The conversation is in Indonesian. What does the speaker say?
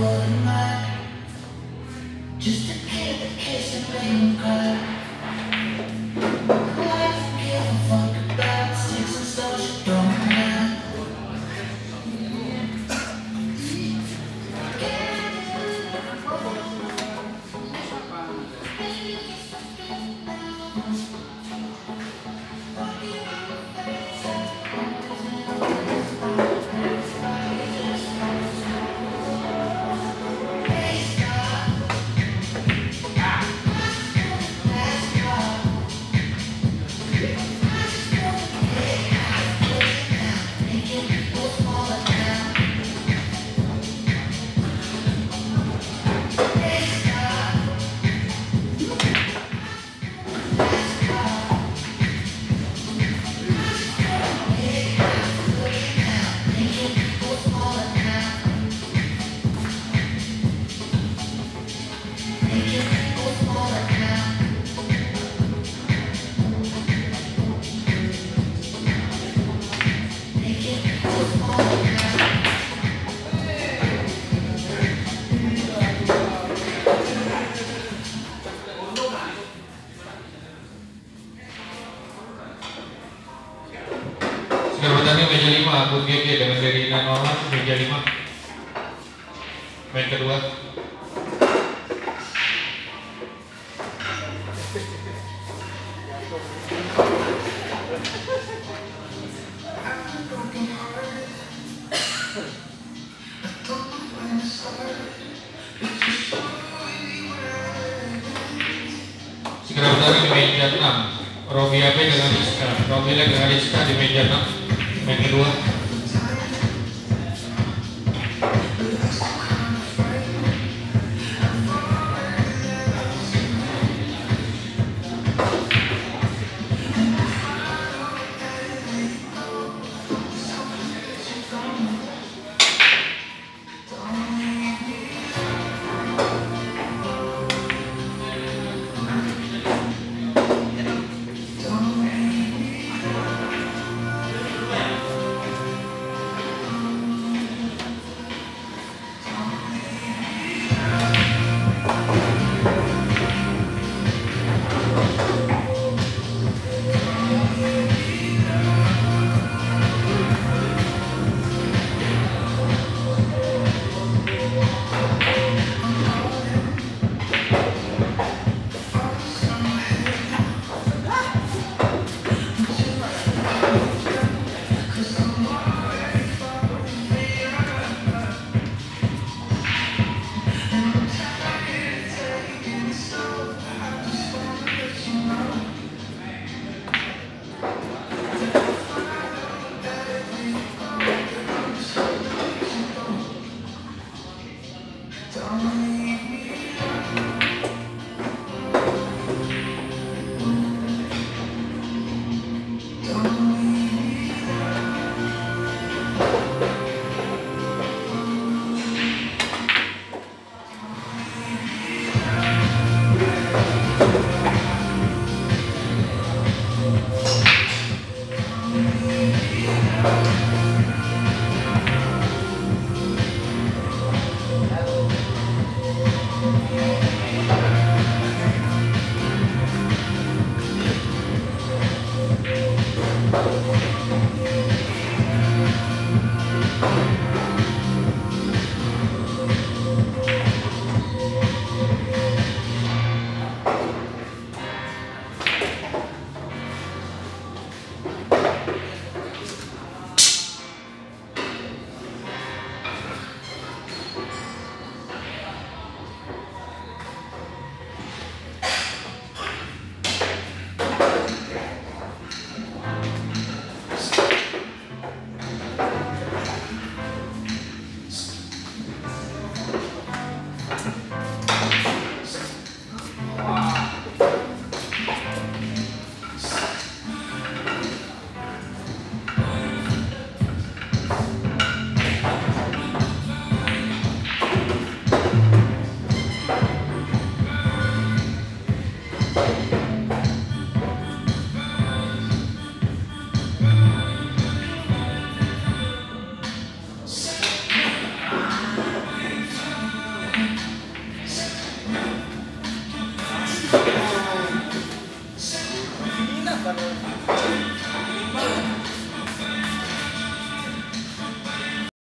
one. Meja 5 Akun GG dengan Derina Norman meja 5 Main kedua. Sekarang bertanding di meja 6 Robi Abe dengan Rizka. Robi dengan Rizka di meja 6 Main